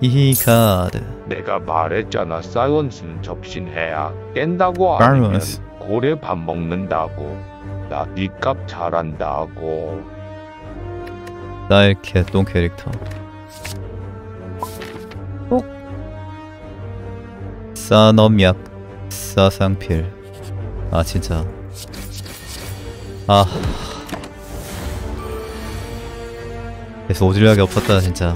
히히카드. 내가 말했잖아. 사이언스는 접신해야 깬다고 아니면 사이언스. 고래 밥 먹는다고. 나 니값 잘한다고. 나의 개똥 캐릭터. 싸넘약 싸상필. 아 진짜. 아. 그래서 오질력이 없었다 진짜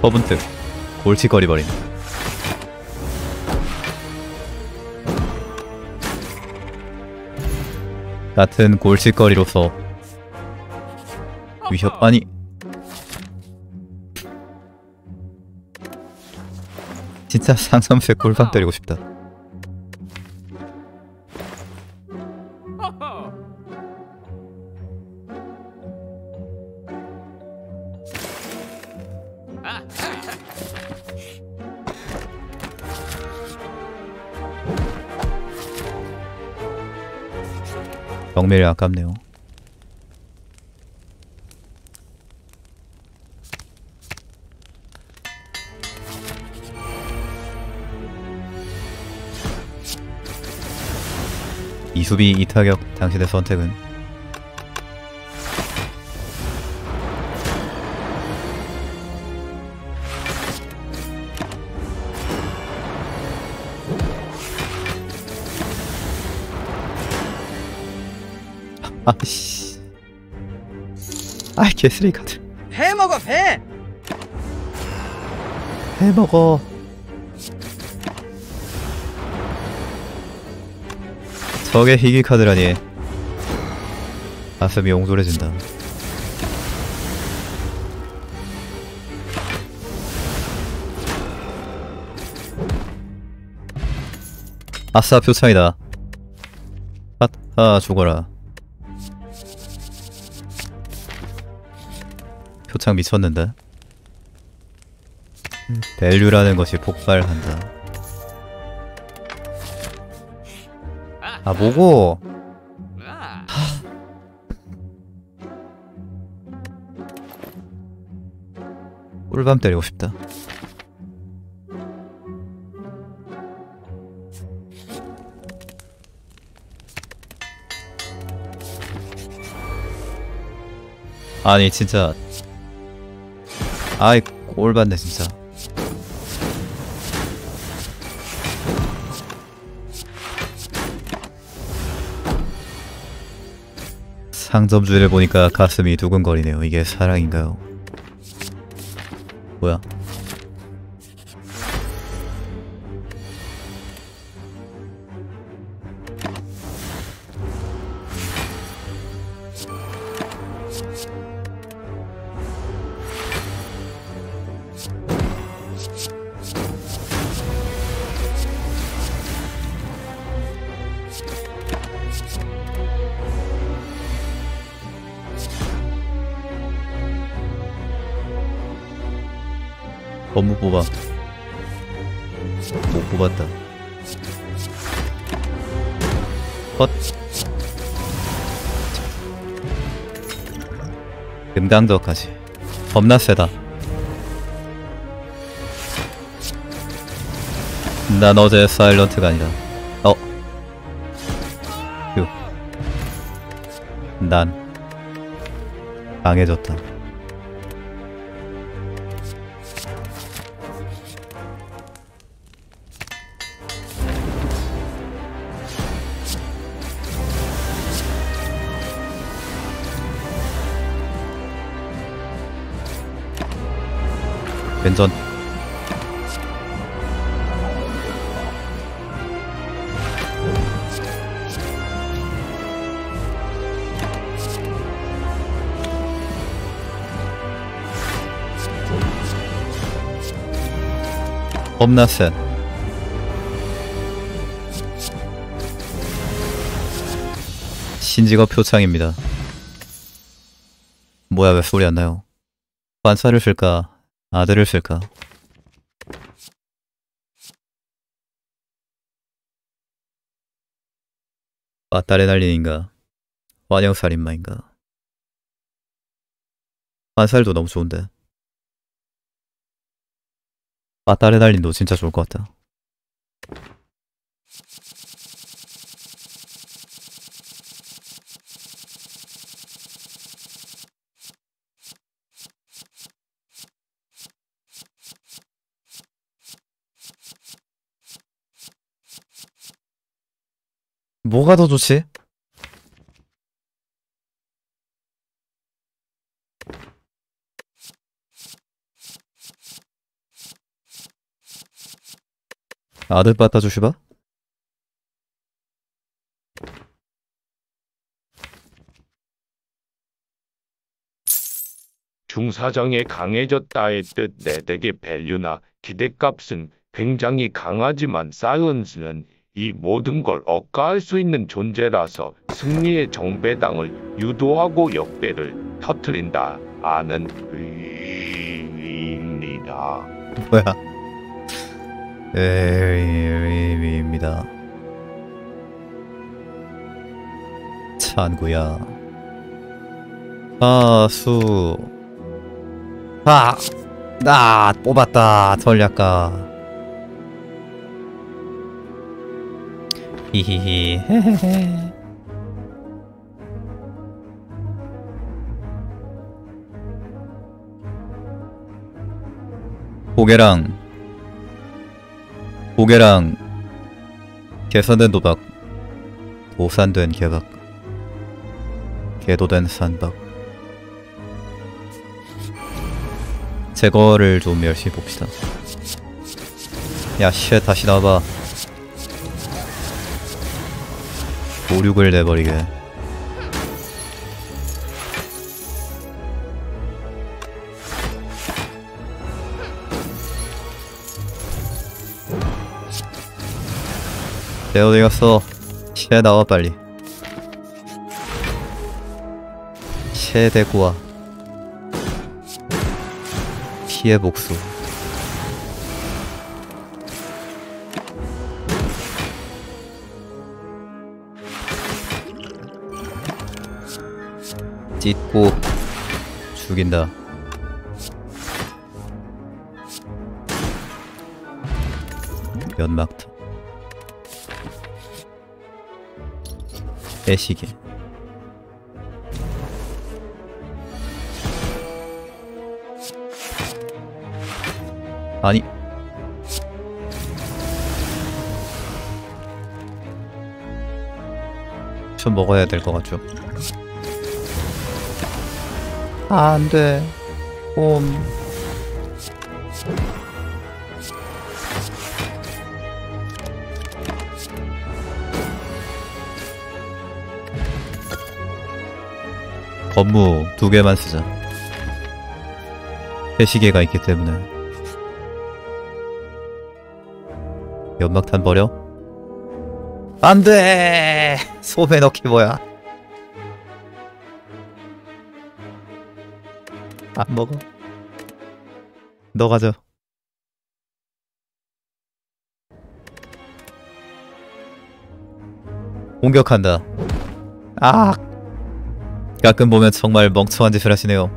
서분특 골치거리 버림 같은 골칫거리로서 위협 아니. 진짜 상섬새 꿀밤 때리고 싶다 정밀이 아깝네요. 이수비 이타격 당신의 선택은 아씨. 아이 개쓰레기 카드. 배 먹어 배. 해먹어. 저게 희귀 카드라니. 가슴이 옹졸해진다. 아싸 표창이다. 핫하 죽어라 표창 미쳤는데. 밸류라는 것이 폭발한다. 아 뭐고? 꿀밤 때리고 싶다. 아니 진짜 아이 꼴받네 진짜 상점주를 보니까 가슴이 두근거리네요. 이게 사랑인가요? 뭐야? 금강저까지. 겁나 세다. 난 어제 사일런트가 아니다. 어. 휴. 난 강해졌다. 겁나 센 신직업 표창입니다. 뭐야 왜 소리 안 나요? 관사를 쓸까? 아들을 쓸까? 빠따레 달린인가? 환영살인마인가? 환살도 너무 좋은데 빠따레 달린도 진짜 좋을 것 같다 뭐가 더 좋지? 아들 빠따 주시바? 중사정에 강해졌다의 뜻 내덱의 밸류나 기대값은 굉장히 강하지만 사이언스는 이 모든 걸 억가할 수 있는 존재라서 승리의 정배당을 유도하고 역배를 터트린다 아는 의미입니다. 뭐야? 에이입니다. 찬구야. 사수. 아, 나 뽑았다 전략가. 히히히. 헤헤헤. 고개랑 고개랑 개선된 도박 도산된 개박 개도된 산박 제거를 좀 열심히 봅시다. 야쉣 다시 나와봐. 오륙을 내버리게 내 어디 갔어? 쟤 나와 빨리. 쟤 데리고 와. 피해 복수. 찢고 죽인다. 연막터. 애시계 아니. 좀 먹어야 될 것 같죠? 아, 안돼. 옴 건무 두 개만 쓰자. 회시계가 있기 때문에. 연막탄 버려? 안 돼! 소매 넣기 뭐야? 안 먹어. 너 가져. 공격한다. 아! 가끔 보면 정말 멍청한 짓을 하시네요.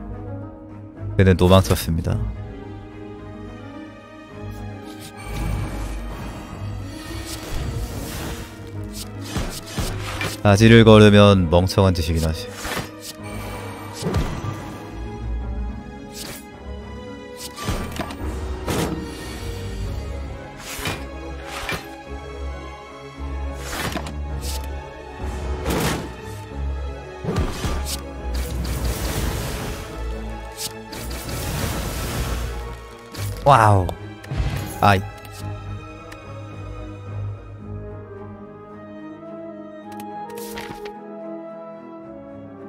그는 도망쳤습니다. 아지를 걸으면 멍청한 짓이긴 하지. 와우. 아이.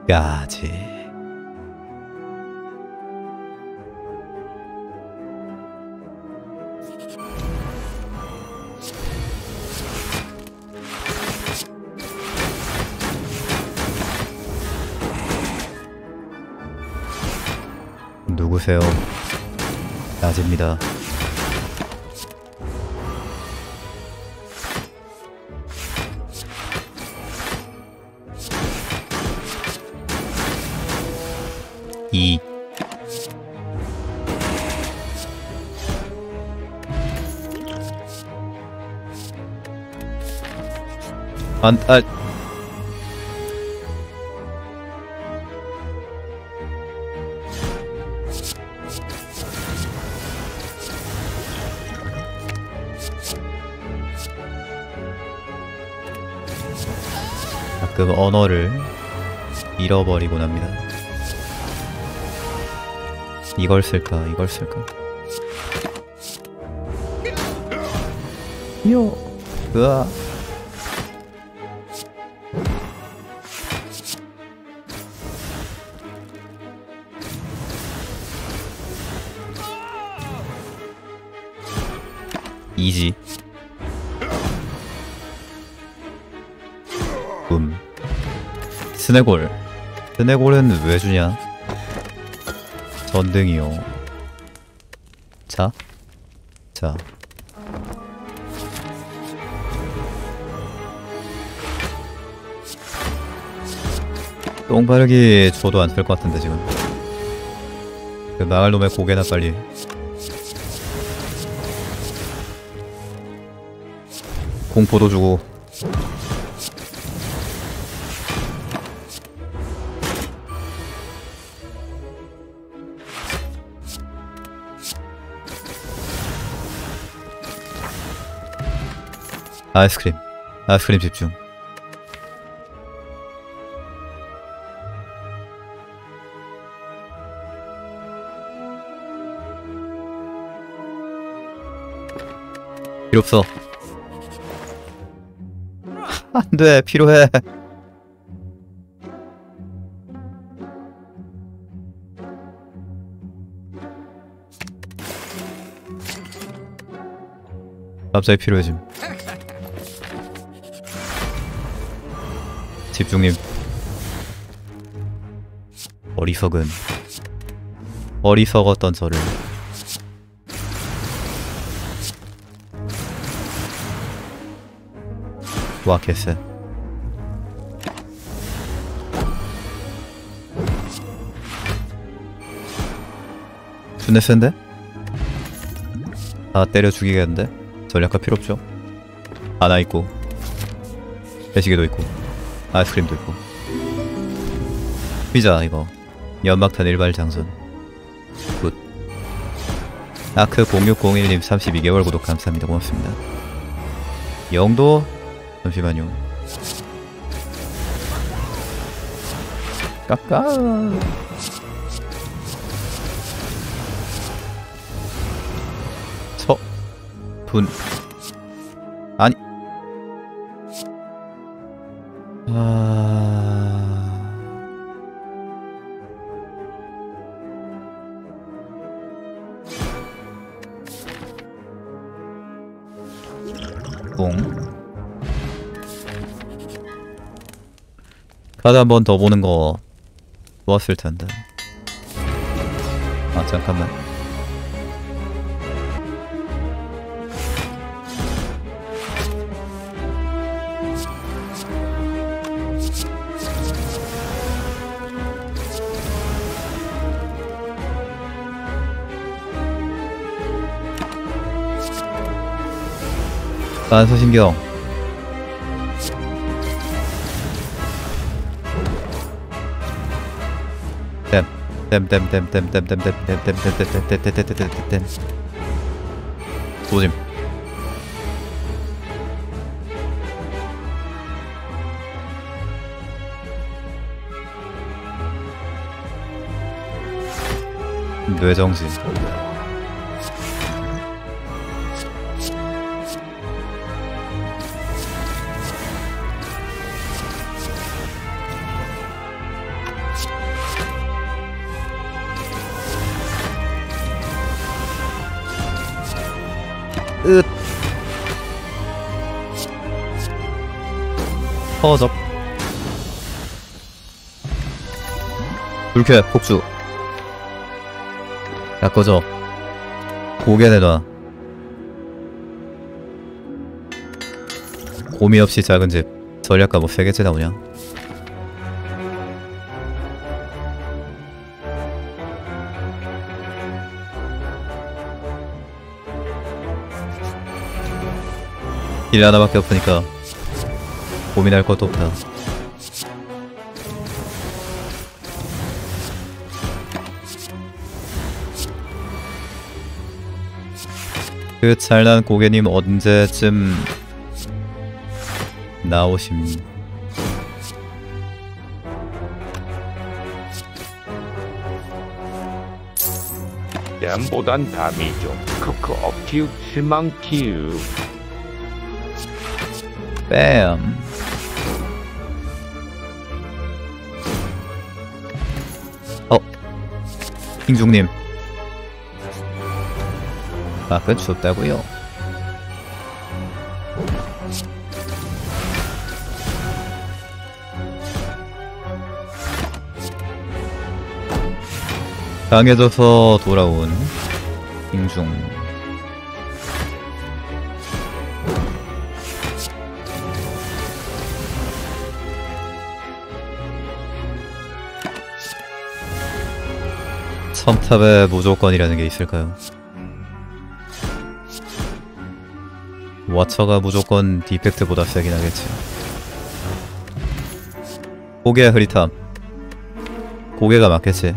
까지. 누구세요? 낮입니다. 이 안, 아, 가끔 언어를 잃어버리곤 합니다. 이걸 쓸까, 이걸 쓸까? 요, 으아. 스네골. 스네골은 왜 주냐? 전등이요. 자. 자. 똥바르기 줘도 안 쓸 것 같은데 지금. 그 나갈 놈의 고개나 빨리. 공포도 주고 아이스크림. 아이스크림 집중. 필요 없어. 안돼 필요해. 갑자기 필요해짐 집중님. 어리석은 어리석었던 저를. 와켓스 존내 센데? 다 때려 죽이겠는데? 전략가 필요 없죠. 하나 있고 배시계도 있고 아이스크림도 있고. 피자 이거. 연막탄 일발 장전 굿. 아크 0601님 32개월 구독 감사합니다. 고맙습니다. 영도? 잠시만요. 까까. 서분 아뿡 카드 한 번 더 보는 거 좋았을 텐데. 아 잠깐만. 반서신경 땜땜땜땜땜땜땜땜땜땜땜땜땜땜땜땜땜땜땜 조짐 뇌정신 허접 불쾌 폭주. 야 꺼져. 고개 내놔 고미 없이 작은 집. 전략가 뭐 세개째 나오냐? 일 하나밖에 없으니까 고민할 것도 없다. 그 잘난 고객님 언제쯤 나오심? 댐보단 담이죠. 크크 업키우 실망키우. 뺨. 킹중님. 아까 줬다고요? 강해져서 돌아온 킹중. 첨탑에 무조건이라는 게 있을까요? 와처가 무조건 디펙트보다 세긴 하겠지. 고개 흐릿함. 고개가 맞겠지.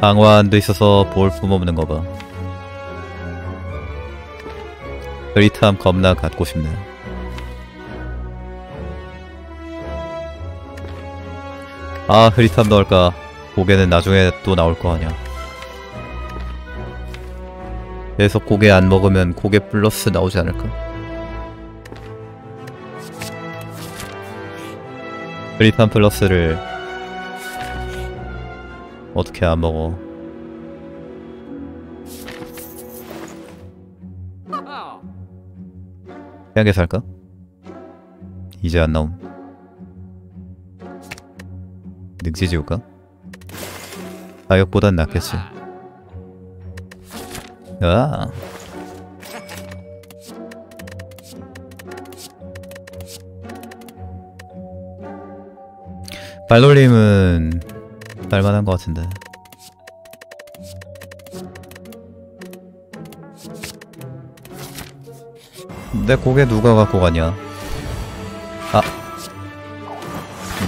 강화 안 돼 있어서 볼품 없는 거 봐. 흐릿함 겁나 갖고 싶네. 아 흐릿함 넣을까? 고개는 나중에 또 나올 거 아니야. 계속 고개 안 먹으면 고개 플러스 나오지 않을까? 흐릿함 플러스를 어떻게 안 먹어? 태양계 살까? 이제 안 나옴 늑지 지울까? 가격보단 낫겠지. 아. 발놀림은 날만한 것 같은데. 내 고개 누가 갖고 가냐? 아.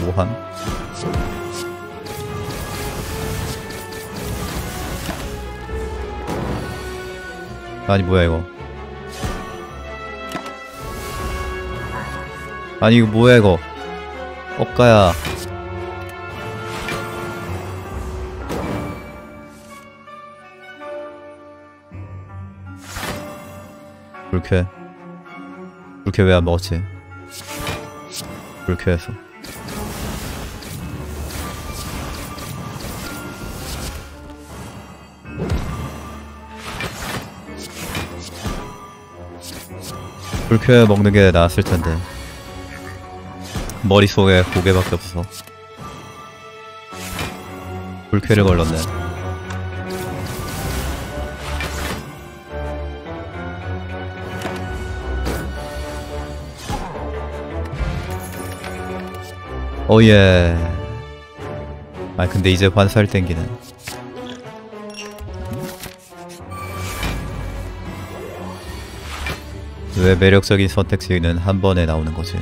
뭐함? 아니 뭐야 이거. 아니 이거 뭐야 이거. 억가야. 불쾌 불쾌 왜 안 먹었지? 불쾌해서 불쾌 먹는 게 나았을 텐데. 머릿속에 고개밖에 없어 불쾌를 걸렀네. 오예. 아 근데 이제 환살 땡기네 왜 매력적인 선택지는 한 번에 나오는 거지?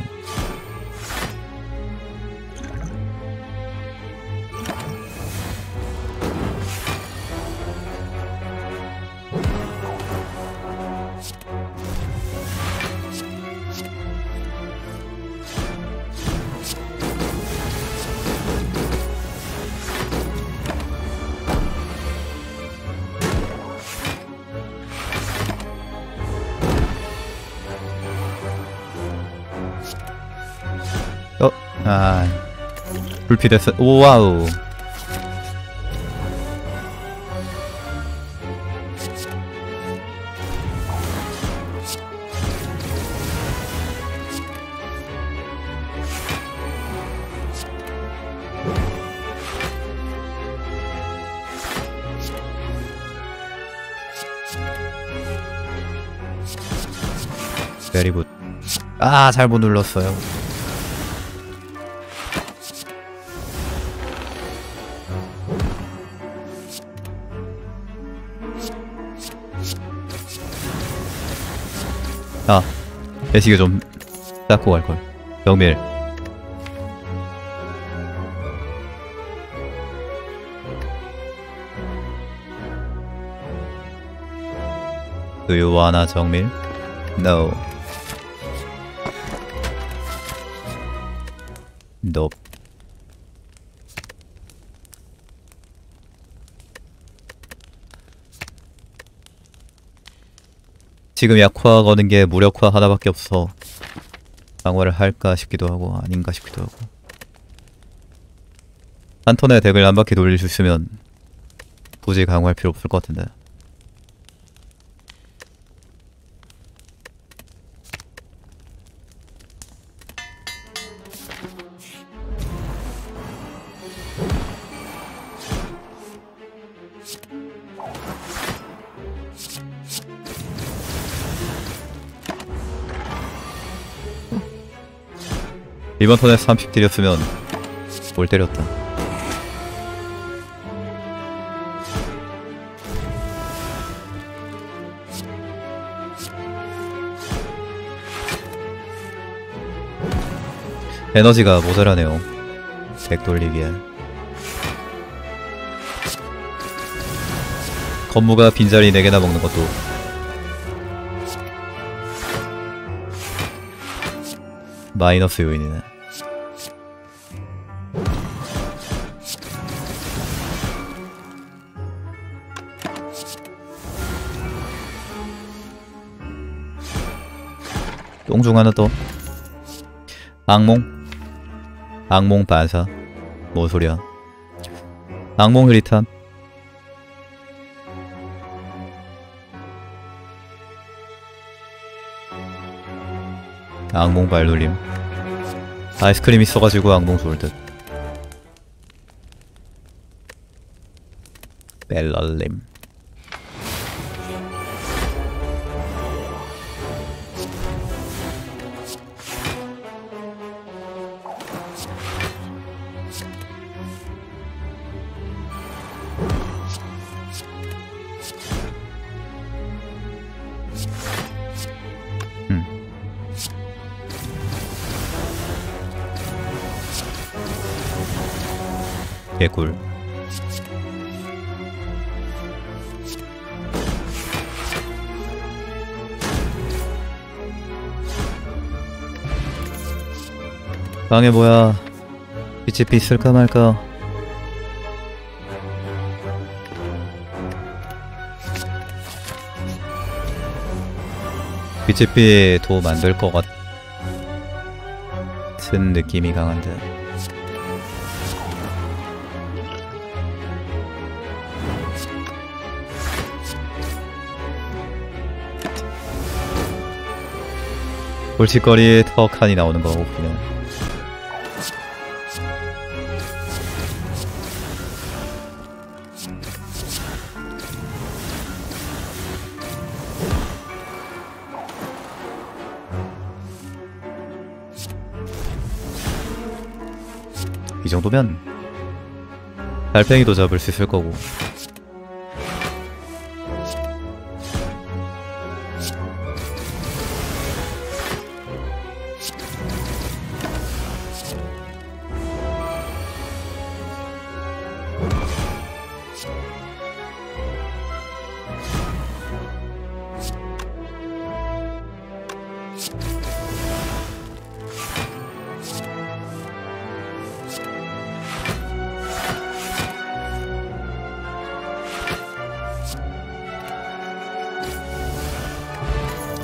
아 불필요했어. 오와우. 베리굿 아 잘 못 눌렀어요 아 배시계 좀 쌓고 갈걸 you wanna 정밀? No. Nope. 지금 약화 거는 게 무력화 하나밖에 없어. 강화를 할까 싶기도 하고 아닌가 싶기도 하고. 한 턴에 덱을 한 바퀴 돌릴 수 있으면 굳이 강화할 필요 없을 것 같은데. 이번 턴에 30 때렸으면 뭘 때렸다. 에너지가 모자라네요. 덱 돌리기에. 건무가 빈자리 4개나 먹는 것도 마이너스 요인이네. 똥중 하나 더. 악몽? 악몽 반사. 뭔 소리야? 악몽 흐리탄. 악몽 발놀림. 아이스크림 있어가지고 악몽 좋을 듯. 벨럴림. 방에 뭐야? BGP 있을까 말까? BGP 도 만들 것 같은 느낌이 강한데. 골칫거리에 턱하니 나오는 거고 그냥 정도면 달팽이도 잡을 수 있을 거고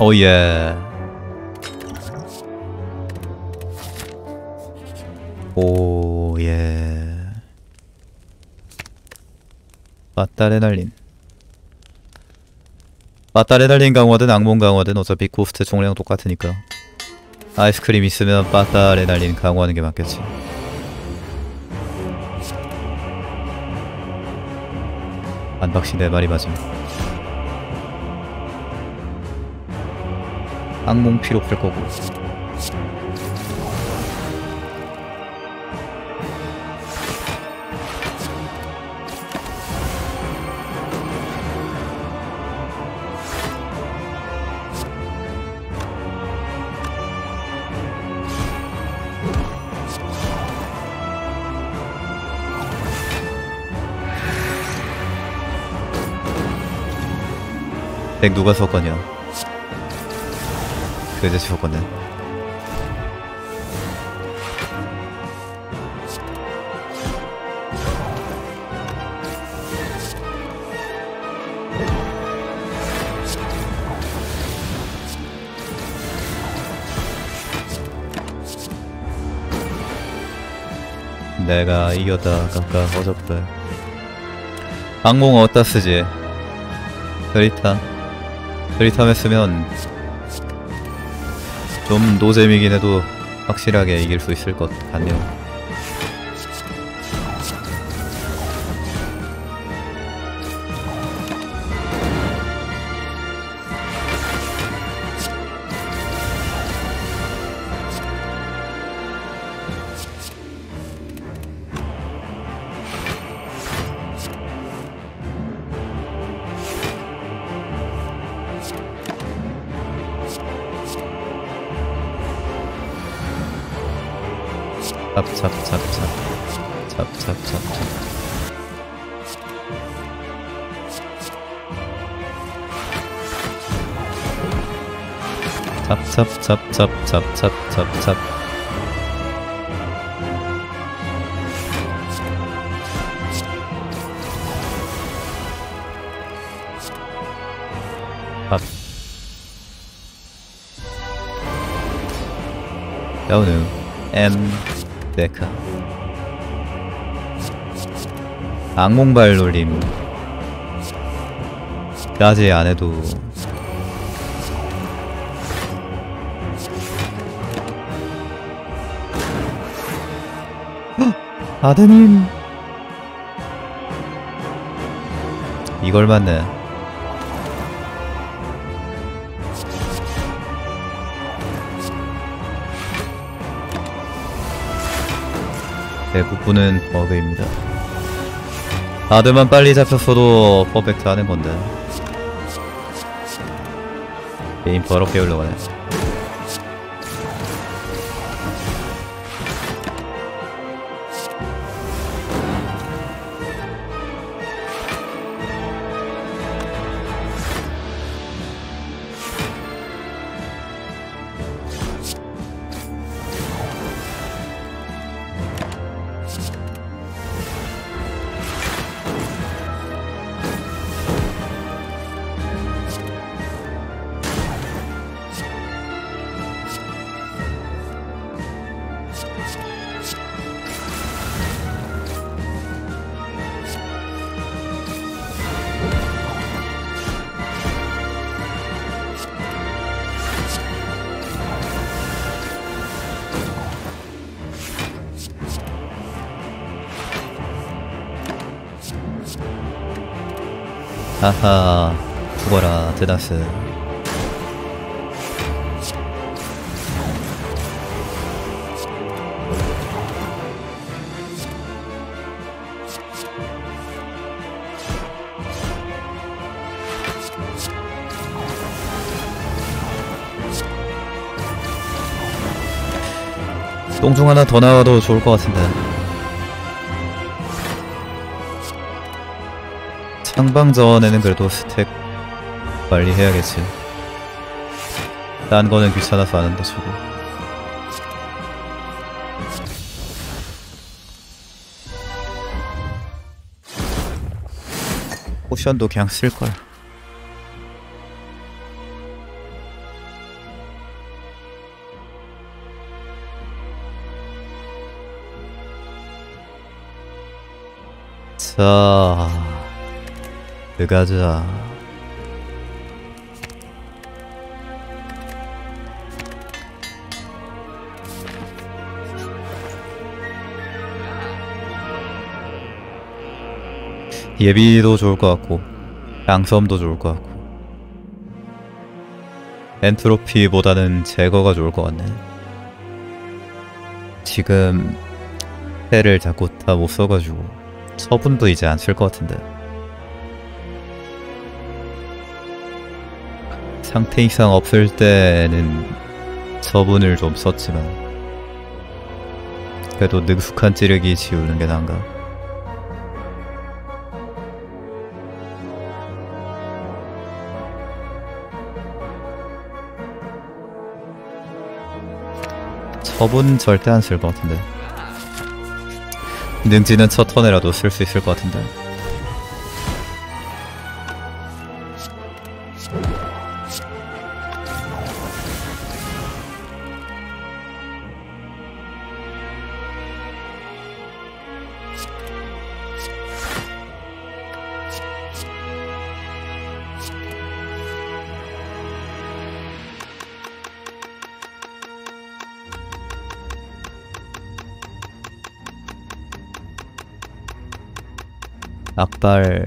오예. 오예. 빠따레날린. 빠따레날린 강화든 악몽 강화든 어차피 코스트 총량 똑같으니까. 아이스크림 있으면 빠따레날린 강화하는 게 맞겠지. 안박씨 내 말이 맞음 악몽 피로풀 거고. 백 누가 섞었냐? 그제 죽었네 내가 이겼다. 깎아 어접해 악몽 어디다 쓰지? 드리탄 드리탐에 쓰면 좀 노잼이긴 해도 확실하게 이길 수 있을 것 같네요 잡, 잡, 잡, 잡, 잡, 잡, 잡. 밥 여우는 엠. 데카 악몽발 놀림 까지 안해도 아드님 이걸 맞네 대부분은 버그입니다. 아드만 빨리 잡혔어도 퍼펙트 하는 건데. 게임 더럽게 흘러가네. 아하 죽어라 드다스 똥중 하나 더 나와도 좋을 것 같은데 상방전에는 그래도 스택 빨리 해야겠지. 딴 거는 귀찮아서 하는데 주고 포션도 그냥 쓸걸. 자 들어가자. 예비도 좋을 것 같고 양섬도 좋을 것 같고 엔트로피보다는 제거가 좋을 것 같네. 지금 해를 자꾸 다 못 써가지고 처분도 이제 안 쓸 것 같은데 상태 이상 없을 때는 서분을 좀 썼지만 그래도 능숙한 찌르기 지우는 게 난가? 서분 절대 안 쓸 것 같은데. 능지는 첫 턴에라도 쓸 수 있을 것 같은데. 악발.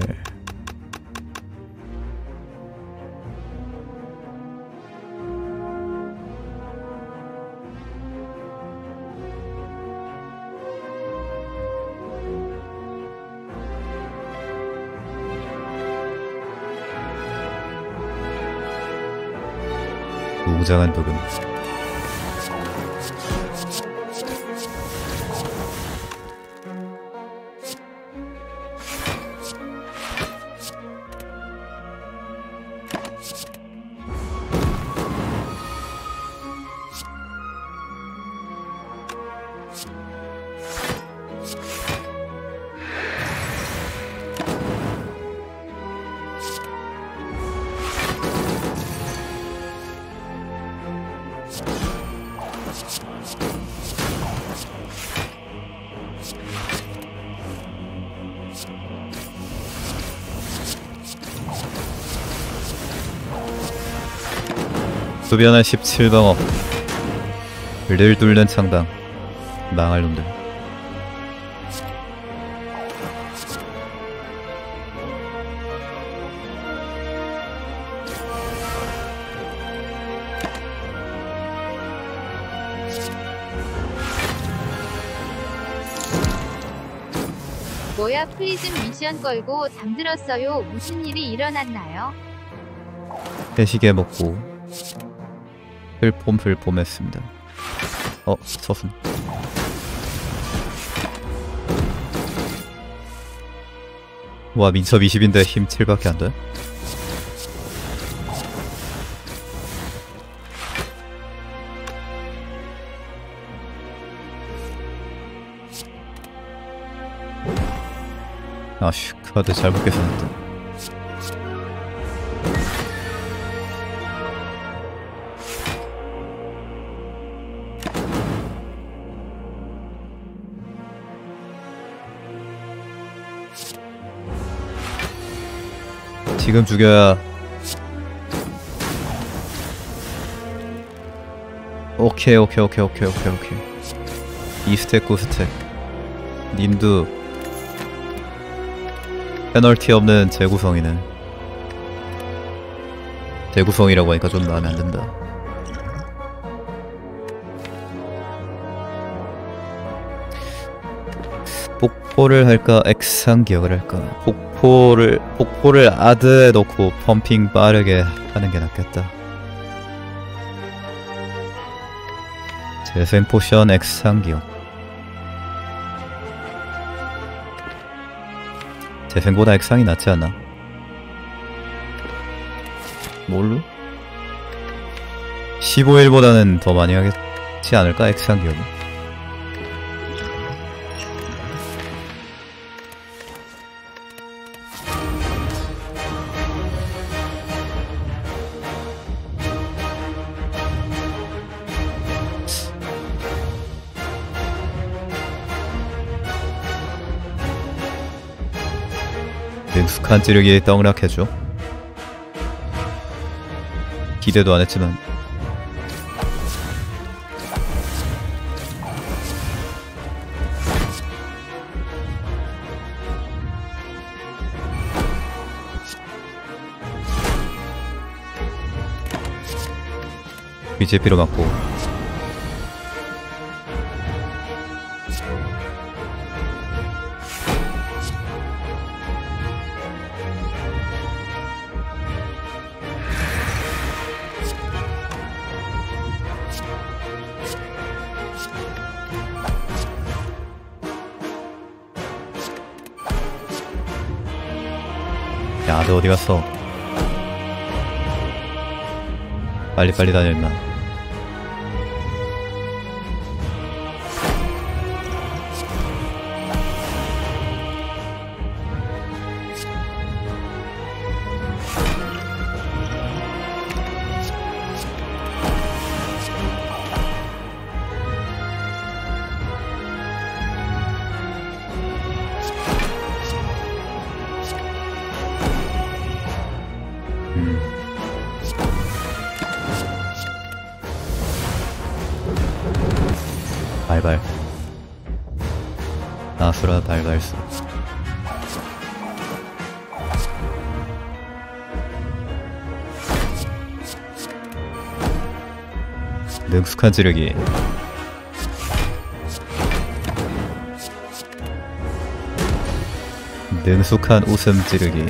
웅장한 부금 수변한 17방어 를 뚫는 창당 망할 놈들 뭐야 프리즘 미션 걸고 잠들었어요. 무슨 일이 일어났나요? 회시계 먹고 흘폼 흘폼 했습니다. 어 서순 와 민첩 20인데 힘 7밖에 안 돼? 아쉬 카드 잘못 계산했다 지금 죽여야. 오케이 오케이 오케이 오케이 오케이 오케이. 이 스택 구 스택. 님도 페널티 없는 재구성이네. 재구성이라고 하니까 좀 마음에 안 든다. 폭포를 할까? 액상 기억을 할까 폭포를 폭포를 아드에 넣고 펌핑 빠르게 하는 게 낫겠다 재생 포션 액상 기억 재생보다 액상이 낫지 않나? 뭘로? 15일보다는 더 많이 하겠지 않을까 액상 기억이 능숙한 찌르기에 떡락해줘. 기대도 안 했지만. BJP로 맞고 어디 갔어? 빨리 빨리 다녀 임마. 아수라 발발수 능숙한 지르기 능숙한 웃음 지르기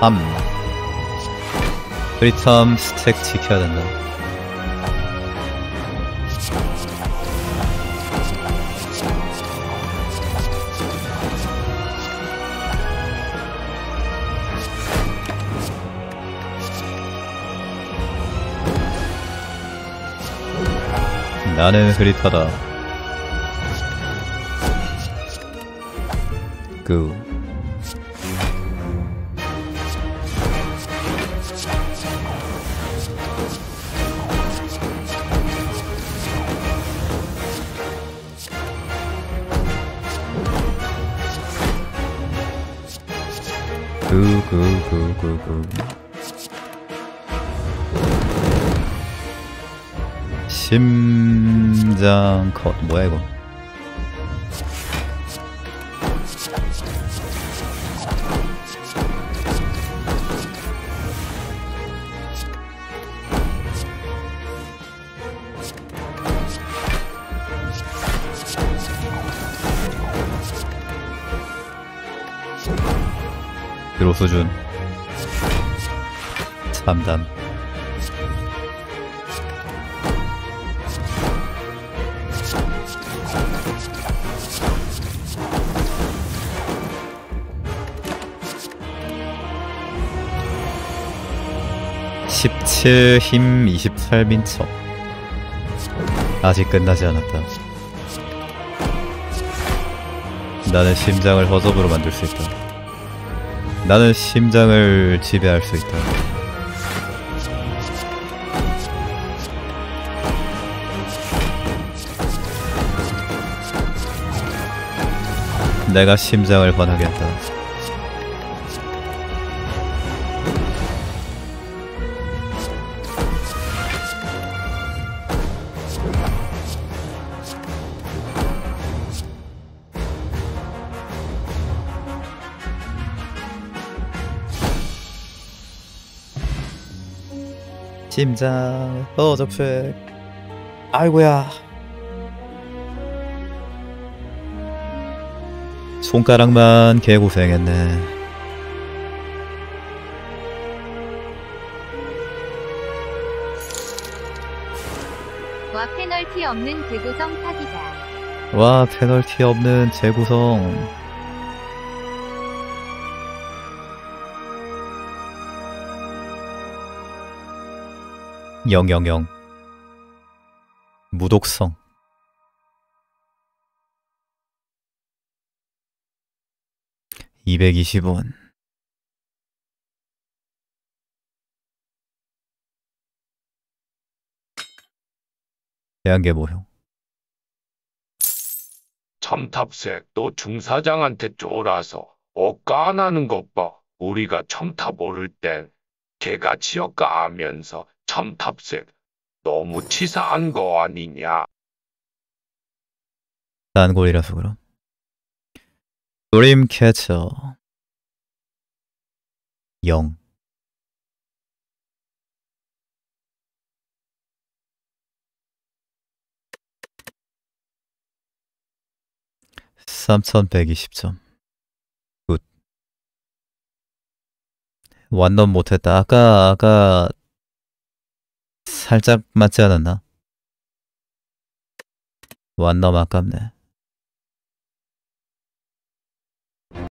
함 프리텀 스택 지켜야 된다. 나는 흐릿하다. 그 구구구구구 심장 컷. 뭐야 이거 수준. 참담. (17힘 28민첩) 아직 끝나지 않았다. 나는 심장을 허접으로 만들 수 있다 나는 심장을 지배할 수 있다. 내가 심장을 권하겠다. 심장 허접색 아이고야. 손가락만 개고생했네. 와 페널티 없는 재구성 사기다. 와 페널티 없는 재구성 영영영. 무독성. 이백이십 원. 대한계 모형. 첨탑색 너 중사장한테 쫄아서 안 하는 것 봐. 우리가 첨탑 오를 땐 개같이 억까하면서 첨탑색 너무 치사한 거 아니냐. 단골이라서 그럼. 드림캐쳐. 0 3120점. 굿. 완전 못했다. 아까 아까 살짝 맞지 않았나? 완전 아깝네